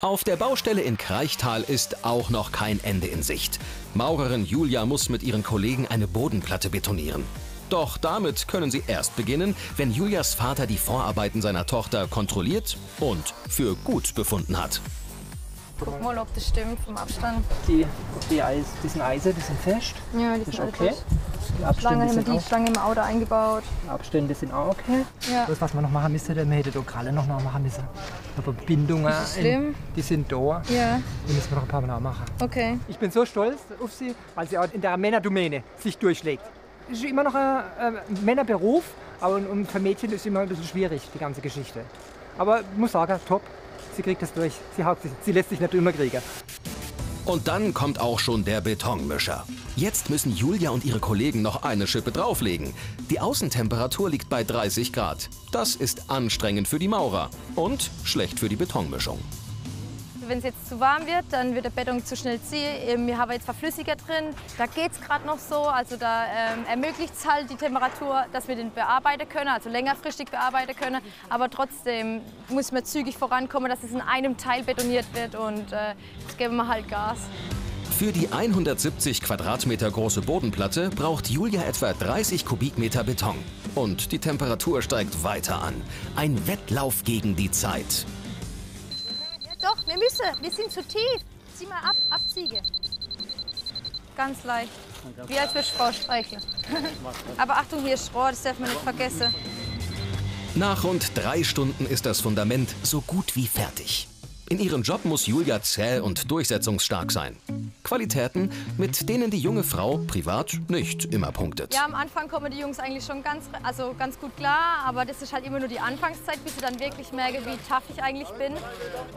Auf der Baustelle in Kreichtal ist auch noch kein Ende in Sicht. Maurerin Julia muss mit ihren Kollegen eine Bodenplatte betonieren. Doch damit können sie erst beginnen, wenn Julias Vater die Vorarbeiten seiner Tochter kontrolliert und für gut befunden hat. Guck mal, ob das stimmt vom Abstand. Die, die, Eis, die sind Eisen, die sind fest. Ja, die Das sind okay. fest. Die Schlange haben wir die auch, Schlange im Auto eingebaut. die Abstände sind auch okay. Ja. Das, was wir noch machen müssen, wir hätten da Kralle noch noch machen müssen. Aber Bindungen, die sind da. Ja, Die müssen wir noch ein paar Mal nachmachen. okay. Ich bin so stolz auf sie, weil sie auch in der Männerdomäne sich durchschlägt. Es ist immer noch ein, ein Männerberuf, aber für Mädchen ist es immer ein bisschen schwierig, die ganze Geschichte. Aber ich muss sagen, top. Sie kriegt das durch. Sie, sich, sie lässt sich nicht immer kriegen. Und dann kommt auch schon der Betonmischer. Jetzt müssen Julia und ihre Kollegen noch eine Schippe drauflegen. Die Außentemperatur liegt bei 30 Grad. Das ist anstrengend für die Maurer und schlecht für die Betonmischung. Wenn es jetzt zu warm wird, dann wird der Beton zu schnell ziehen. Wir haben jetzt Verflüssiger drin. Da geht es gerade noch so. Also da ähm, ermöglicht es halt die Temperatur, dass wir den bearbeiten können, also längerfristig bearbeiten können. Aber trotzdem muss man zügig vorankommen, dass es in einem Teil betoniert wird und äh, jetzt geben wir halt Gas. Für die 170 Quadratmeter große Bodenplatte braucht Julia etwa 30 Kubikmeter Beton. Und die Temperatur steigt weiter an. Ein Wettlauf gegen die Zeit. Wir müssen. Wir sind zu tief. Zieh mal ab, abziege. Ganz leicht. Wie als du Frau streicheln. Aber Achtung, hier ist Rohr, das darf man nicht vergessen. Nach rund drei Stunden ist das Fundament so gut wie fertig. In ihrem Job muss Julia zäh und durchsetzungsstark sein. Qualitäten, mit denen die junge Frau privat nicht immer punktet. Ja, am Anfang kommen die Jungs eigentlich schon ganz, also ganz gut klar, aber das ist halt immer nur die Anfangszeit, bis ich dann wirklich merke, wie tough ich eigentlich bin.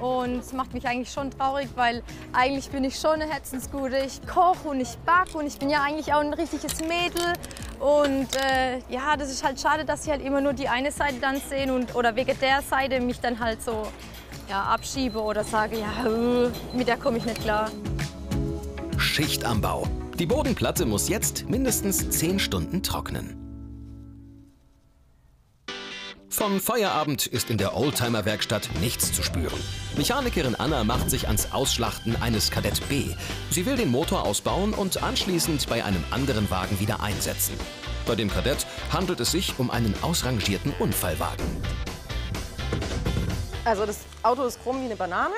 Und es macht mich eigentlich schon traurig, weil eigentlich bin ich schon eine Herzensgute. Ich koche und ich backe und ich bin ja eigentlich auch ein richtiges Mädel. Und äh, ja, das ist halt schade, dass sie halt immer nur die eine Seite dann sehen und oder wegen der Seite mich dann halt so ja, abschiebe oder sage, ja, äh, mit der komme ich nicht klar. Schicht am Bau. Die Bodenplatte muss jetzt mindestens 10 Stunden trocknen. Vom Feierabend ist in der Oldtimer-Werkstatt nichts zu spüren. Mechanikerin Anna macht sich ans Ausschlachten eines Kadett B. Sie will den Motor ausbauen und anschließend bei einem anderen Wagen wieder einsetzen. Bei dem Kadett handelt es sich um einen ausrangierten Unfallwagen. Also das Auto ist krumm wie eine Banane,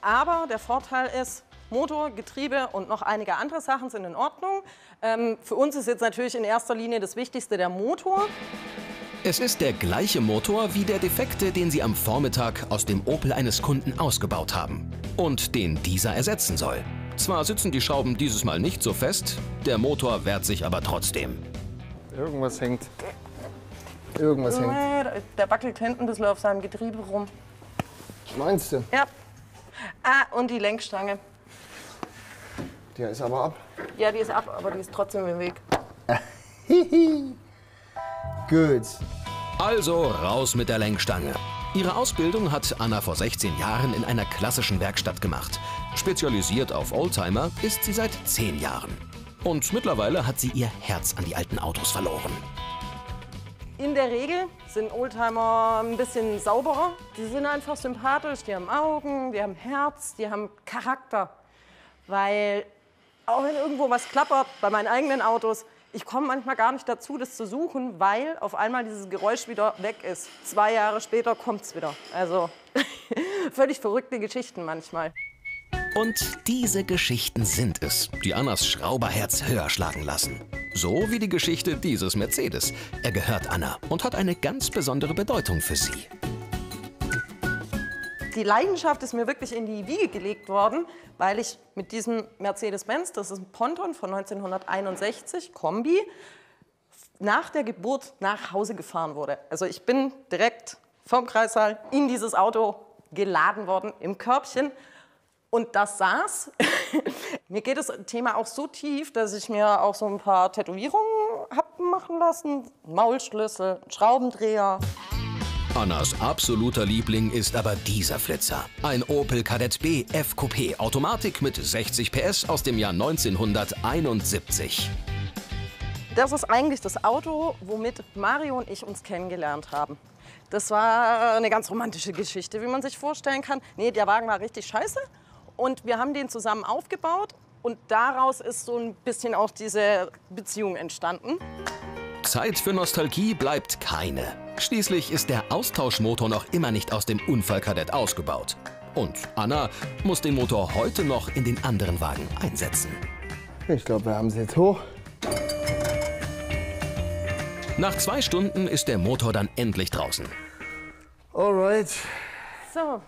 aber der Vorteil ist, Motor, Getriebe und noch einige andere Sachen sind in Ordnung. Ähm, für uns ist jetzt natürlich in erster Linie das Wichtigste der Motor. Es ist der gleiche Motor wie der defekte, den sie am Vormittag aus dem Opel eines Kunden ausgebaut haben. Und den dieser ersetzen soll. Zwar sitzen die Schrauben dieses Mal nicht so fest, der Motor wehrt sich aber trotzdem. Irgendwas hängt. Irgendwas hängt. Nee, Der wackelt hinten ein bisschen auf seinem Getriebe rum. Meinst du? Ja. Ah, und die Lenkstange. Der ist aber ab. Ja, die ist ab, aber die ist trotzdem im Weg. Gut. Also raus mit der Lenkstange. Ihre Ausbildung hat Anna vor 16 Jahren in einer klassischen Werkstatt gemacht. Spezialisiert auf Oldtimer ist sie seit 10 Jahren. Und mittlerweile hat sie ihr Herz an die alten Autos verloren. In der Regel sind Oldtimer ein bisschen sauberer. Die sind einfach sympathisch, die haben Augen, die haben Herz, die haben Charakter. Weil auch wenn irgendwo was klappert bei meinen eigenen Autos, ich komme manchmal gar nicht dazu, das zu suchen, weil auf einmal dieses Geräusch wieder weg ist. Zwei Jahre später kommt es wieder. Also völlig verrückte Geschichten manchmal. Und diese Geschichten sind es, die Annas Schrauberherz höher schlagen lassen. So wie die Geschichte dieses Mercedes. Er gehört Anna und hat eine ganz besondere Bedeutung für sie. Die Leidenschaft ist mir wirklich in die Wiege gelegt worden, weil ich mit diesem Mercedes-Benz, das ist ein Ponton von 1961, Kombi, nach der Geburt nach Hause gefahren wurde. Also ich bin direkt vom Kreissaal in dieses Auto geladen worden im Körbchen und das saß. mir geht das Thema auch so tief, dass ich mir auch so ein paar Tätowierungen habe machen lassen. Maulschlüssel, Schraubendreher. Annas absoluter Liebling ist aber dieser Flitzer. Ein Opel Kadett B F-Coupé Automatik mit 60 PS aus dem Jahr 1971. Das ist eigentlich das Auto, womit Mario und ich uns kennengelernt haben. Das war eine ganz romantische Geschichte, wie man sich vorstellen kann. Nee, der Wagen war richtig scheiße und wir haben den zusammen aufgebaut und daraus ist so ein bisschen auch diese Beziehung entstanden. Zeit für Nostalgie bleibt keine. Schließlich ist der Austauschmotor noch immer nicht aus dem Unfallkadett ausgebaut. Und Anna muss den Motor heute noch in den anderen Wagen einsetzen. Ich glaube, wir haben sie jetzt hoch. Nach zwei Stunden ist der Motor dann endlich draußen. Alright. So,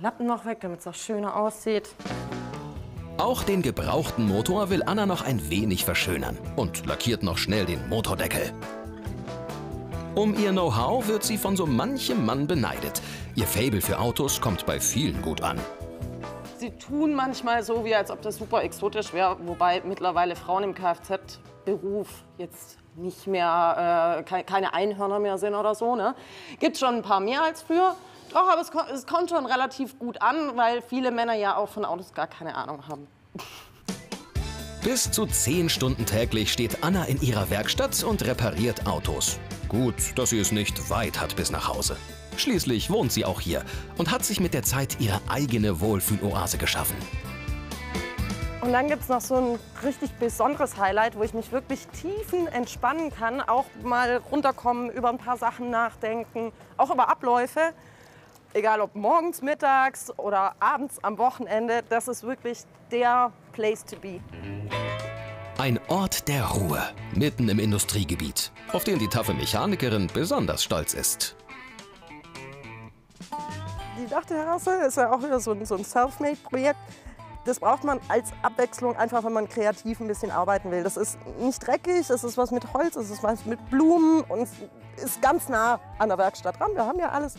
Lappen noch weg, damit es auch schöner aussieht. Auch den gebrauchten Motor will Anna noch ein wenig verschönern und lackiert noch schnell den Motordeckel. Um ihr Know-how wird sie von so manchem Mann beneidet. Ihr Faible für Autos kommt bei vielen gut an. Sie tun manchmal so, wie als ob das super exotisch wäre, wobei mittlerweile Frauen im Kfz-Beruf jetzt nicht mehr, äh, keine Einhörner mehr sind oder so. Ne? Gibt schon ein paar mehr als früher. Doch, aber es, es kommt schon relativ gut an, weil viele Männer ja auch von Autos gar keine Ahnung haben. Bis zu zehn Stunden täglich steht Anna in ihrer Werkstatt und repariert Autos. Gut, dass sie es nicht weit hat bis nach Hause. Schließlich wohnt sie auch hier und hat sich mit der Zeit ihre eigene Wohlfühloase geschaffen. Und dann gibt es noch so ein richtig besonderes Highlight, wo ich mich wirklich tiefen entspannen kann, auch mal runterkommen, über ein paar Sachen nachdenken, auch über Abläufe. Egal ob morgens, mittags oder abends am Wochenende, das ist wirklich der Place to be. Ein Ort der Ruhe, mitten im Industriegebiet, auf den die taffe Mechanikerin besonders stolz ist. Die Dachterrasse ist ja auch wieder so ein, so ein Selfmade-Projekt. Das braucht man als Abwechslung, einfach wenn man kreativ ein bisschen arbeiten will. Das ist nicht dreckig, es ist was mit Holz, es ist was mit Blumen und ist ganz nah an der Werkstatt dran. Wir haben ja alles.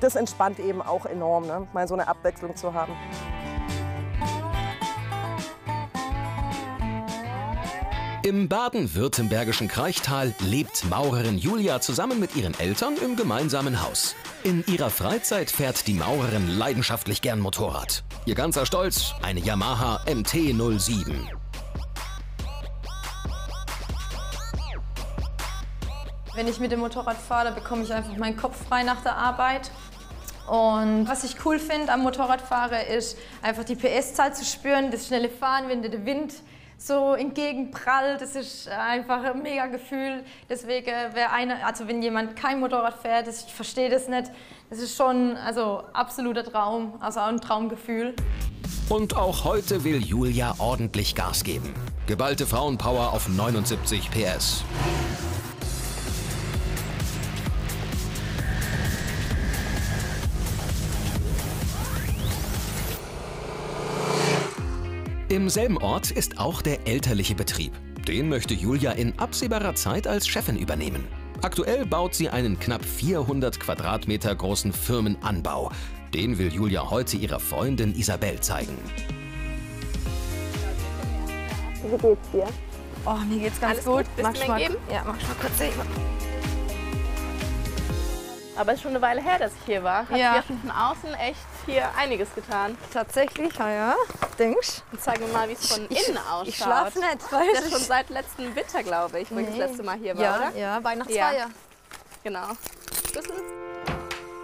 Das entspannt eben auch enorm, ne? mal so eine Abwechslung zu haben. Im baden-württembergischen Kraichtal lebt Maurerin Julia zusammen mit ihren Eltern im gemeinsamen Haus. In ihrer Freizeit fährt die Maurerin leidenschaftlich gern Motorrad. Ihr ganzer Stolz, eine Yamaha MT-07. Wenn ich mit dem Motorrad fahre, da bekomme ich einfach meinen Kopf frei nach der Arbeit. Und was ich cool finde am Motorradfahren ist einfach die PS-Zahl zu spüren, das schnelle Fahren, wenn der Wind so entgegenprallt. Das ist einfach ein mega Gefühl. Deswegen wäre eine, also wenn jemand kein Motorrad fährt, ich verstehe das nicht. Das ist schon also absoluter Traum, also auch ein Traumgefühl. Und auch heute will Julia ordentlich Gas geben. Geballte Frauenpower auf 79 PS. Im selben Ort ist auch der elterliche Betrieb. Den möchte Julia in absehbarer Zeit als Chefin übernehmen. Aktuell baut sie einen knapp 400 Quadratmeter großen Firmenanbau. Den will Julia heute ihrer Freundin Isabel zeigen. Wie geht's dir? Oh, mir geht's ganz Alles gut. gut? Magst du du mir mal, geben? Ja, mach ich mal kurz sehen. Aber es ist schon eine Weile her, dass ich hier war. Hat Ja. schon von außen echt hier einiges getan. Tatsächlich, ja, ja. Denkst Und zeig mir mal, wie es von innen ausschaut. Ich schlafe nicht, Das ist ja schon seit letzten Winter, glaube ich, wo ich das letzte Mal hier war, Ja, oder? ja, Weihnachtsfeier. Genau. Schlüssel?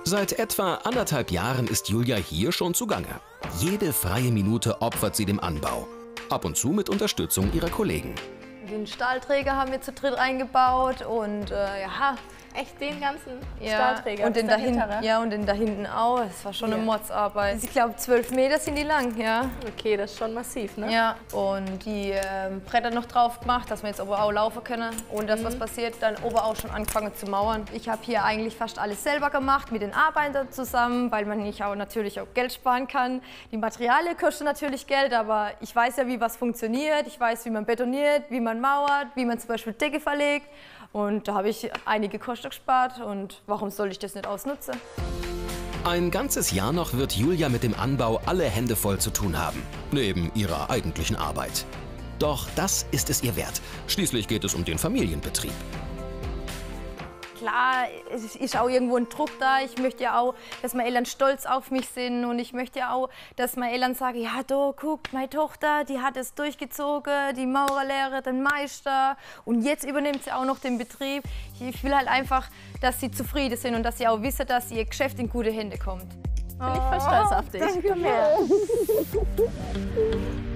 Seit etwa anderthalb Jahren ist Julia hier schon zugange. Jede freie Minute opfert sie dem Anbau. Ab und zu mit Unterstützung ihrer Kollegen. Den Stahlträger haben wir zu dritt eingebaut und äh, ja, Echt den ganzen ja. Stahlträger? Und den da hinten, ja, und den da hinten auch. Das war schon eine Ja. Mordsarbeit. Ich glaube, zwölf Meter sind die lang, ja. Okay, das ist schon massiv, ne? Ja, und die ähm, Bretter noch drauf gemacht, dass wir jetzt oben auch laufen können. Und dass Mhm. was passiert, dann oben auch schon angefangen zu mauern. Ich habe hier eigentlich fast alles selber gemacht, mit den Arbeitern zusammen, weil man nicht auch natürlich auch Geld sparen kann. Die Materialien kosten natürlich Geld, aber ich weiß ja, wie was funktioniert. Ich weiß, wie man betoniert, wie man mauert, wie man zum Beispiel Decke verlegt. Und da habe ich einige Kosten gespart und warum soll ich das nicht ausnutzen? Ein ganzes Jahr noch wird Julia mit dem Anbau alle Hände voll zu tun haben, neben ihrer eigentlichen Arbeit. Doch das ist es ihr wert. Schließlich geht es um den Familienbetrieb. Klar, es ist auch irgendwo ein Druck da. Ich möchte ja auch, dass meine Eltern stolz auf mich sind und ich möchte ja auch, dass meine Eltern sagen, ja, da guckt, meine Tochter, die hat es durchgezogen, die Maurerlehre, den Meister und jetzt übernimmt sie auch noch den Betrieb. Ich will halt einfach, dass sie zufrieden sind und dass sie auch wissen, dass ihr Geschäft in gute Hände kommt. Bin ich voll stolz auf dich. Komm her.